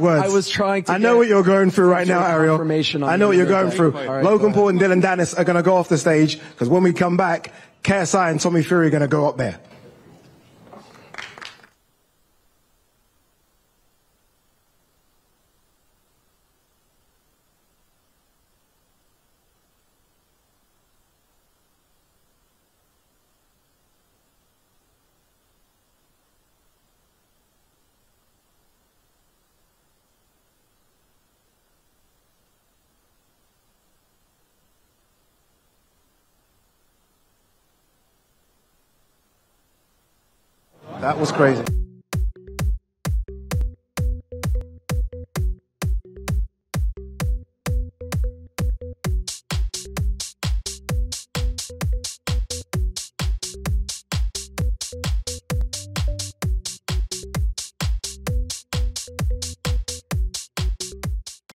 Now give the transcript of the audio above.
words. I was trying to I know get what you're going through right now, Ariel. I know what you're going through. Right, Logan Paul and Dillon Danis are going to go off the stage because when we come back, KSI and Tommy Fury are going to go up there. That was crazy.